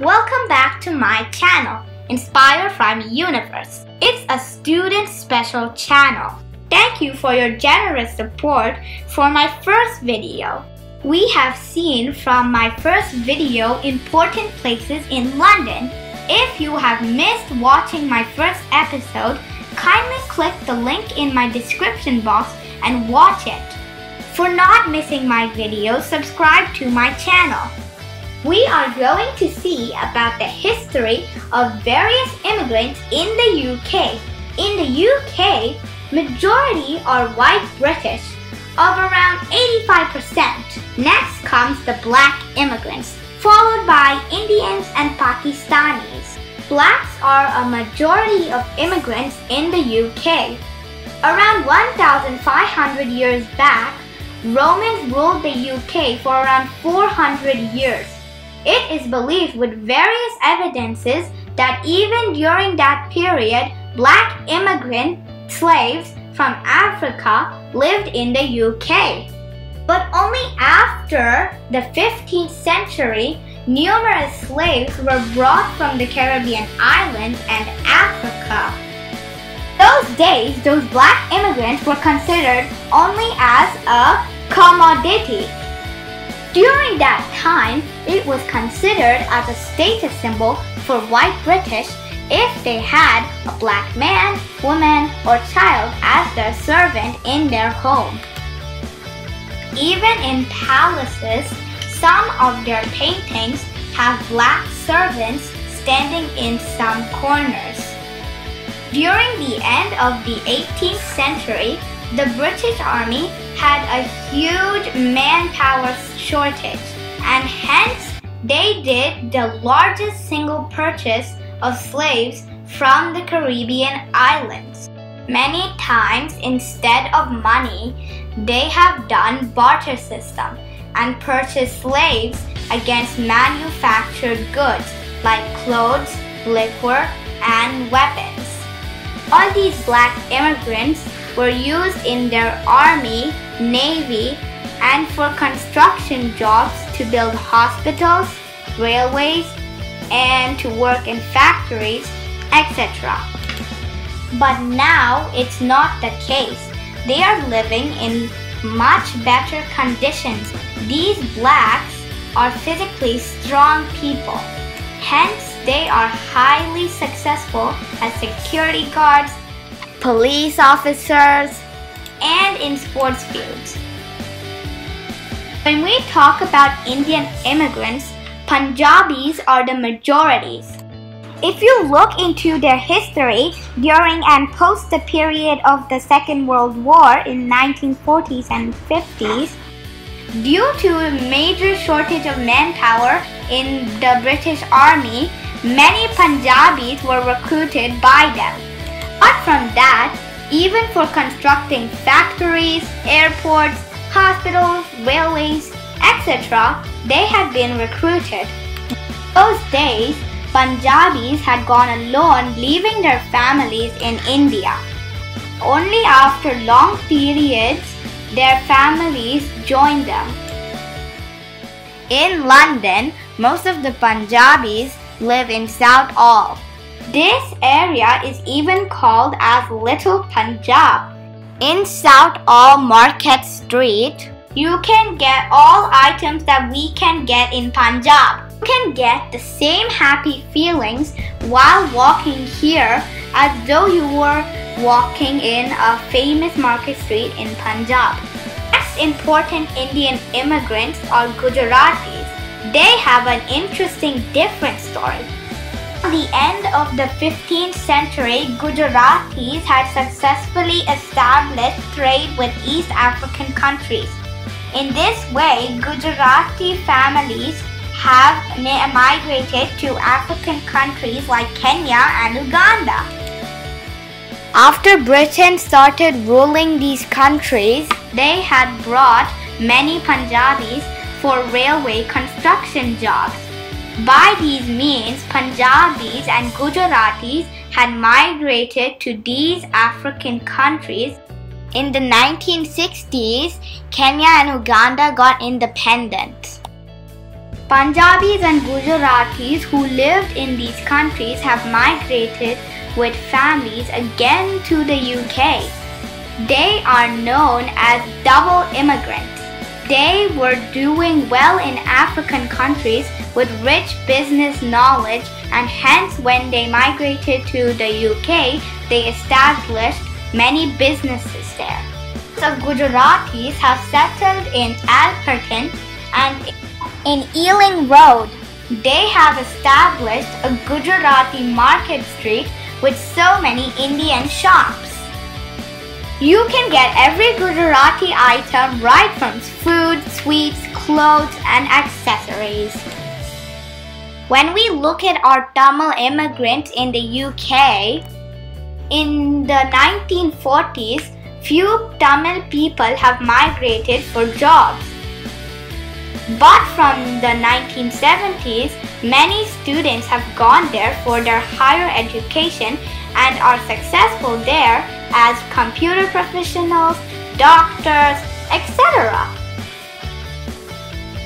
Welcome back to my channel, Inspire from Universe. It's a student special channel. Thank you for your generous support for my first video. We have seen from my first video important places in London. If you have missed watching my first episode, kindly click the link in my description box and watch it. For not missing my videos, subscribe to my channel. We are going to see about the history of various immigrants in the UK. In the UK, majority are white British, of around 85%. Next comes the black immigrants, followed by Indians and Pakistanis. Blacks are a majority of immigrants in the UK. Around 1,500 years back, Romans ruled the UK for around 400 years. It is believed with various evidences that even during that period, black immigrant slaves from Africa lived in the UK. But only after the 15th century, numerous slaves were brought from the Caribbean islands and Africa. Those days, those black immigrants were considered only as a commodity. During that time, it was considered as a status symbol for white British if they had a black man, woman, or child as their servant in their home. Even in palaces, some of their paintings have black servants standing in some corners. During the end of the 18th century, the British Army had a huge manpower shortage and hence they did the largest single purchase of slaves from the Caribbean islands. Many times instead of money, they have done barter system and purchased slaves against manufactured goods like clothes, liquor, and weapons. All these black immigrants were used in their army, navy, and for construction jobs to build hospitals, railways, and to work in factories, etc. But now it's not the case. They are living in much better conditions. These blacks are physically strong people. Hence, they are highly successful as security guards, police officers, and in sports fields. When we talk about Indian immigrants, Punjabis are the majorities. If you look into their history during and post the period of the Second World War in 1940s and 50s, due to a major shortage of manpower in the British Army, many Punjabis were recruited by them. Apart from that, even for constructing factories, airports, hospitals, railways, etc., they had been recruited. Those days, Punjabis had gone alone leaving their families in India. Only after long periods, their families joined them. In London, most of the Punjabis live in Southall. This area is even called as Little Punjab. In Southall Market Street, you can get all items that we can get in Punjab. You can get the same happy feelings while walking here as though you were walking in a famous market street in Punjab. Next important Indian immigrants are Gujaratis. They have an interesting different story. The end of the 15th century, Gujaratis had successfully established trade with East African countries. In this way, Gujarati families have migrated to African countries like Kenya and Uganda. After Britain started ruling these countries, they had brought many Punjabis for railway construction jobs. By these means, Punjabis and Gujaratis had migrated to these African countries. In the 1960s, Kenya and Uganda got independent. Punjabis and Gujaratis who lived in these countries have migrated with families again to the UK. They are known as double immigrants. They were doing well in African countries with rich business knowledge and hence when they migrated to the UK, they established many businesses there. The Gujaratis have settled in Alperton and in Ealing Road. They have established a Gujarati market street with so many Indian shops. You can get every Gujarati item right from food, sweets, clothes and accessories. When we look at our Tamil immigrants in the UK, in the 1940s, few Tamil people have migrated for jobs. But from the 1970s, many students have gone there for their higher education and are successful there as computer professionals, doctors, etc.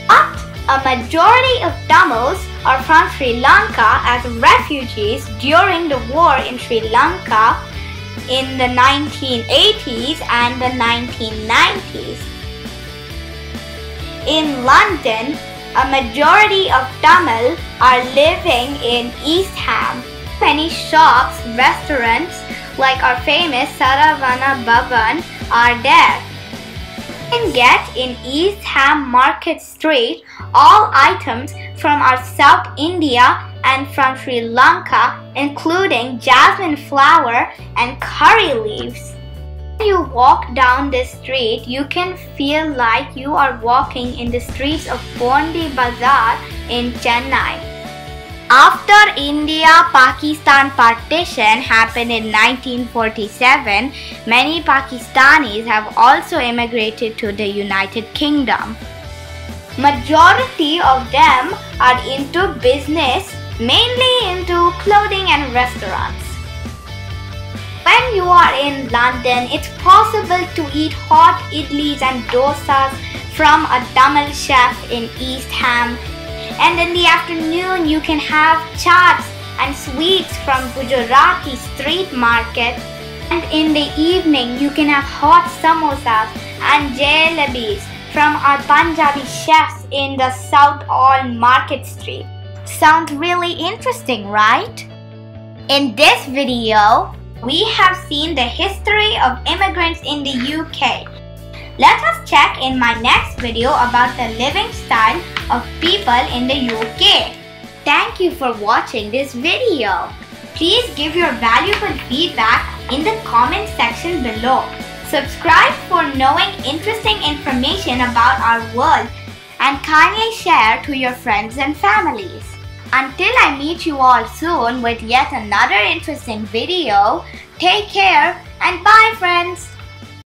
But a majority of Tamils are from Sri Lanka as refugees during the war in Sri Lanka in the 1980s and the 1990s. In London, a majority of Tamil are living in East Ham. Many shops, restaurants like our famous Saravana Bhavan are there. You can get in East Ham Market Street all items from our South India and from Sri Lanka including jasmine flower and curry leaves. When you walk down this street, you can feel like you are walking in the streets of Pondy Bazaar in Chennai. After India-Pakistan partition happened in 1947, many Pakistanis have also immigrated to the United Kingdom. Majority of them are into business, mainly into clothing and restaurants. When you are in London, it's possible to eat hot idlis and dosas from a Tamil chef in East Ham. And in the afternoon, you can have chaats and sweets from Gujarati street market. And in the evening, you can have hot samosas and jalebis from our Punjabi chefs in the Southall Market Street. Sounds really interesting, right? In this video, we have seen the history of immigrants in the UK. Let us check in my next video about the living style of people in the UK. Thank you for watching this video. Please give your valuable feedback in the comment section below. Subscribe for knowing interesting information about our world and kindly share to your friends and families. Until I meet you all soon with yet another interesting video, take care and bye friends!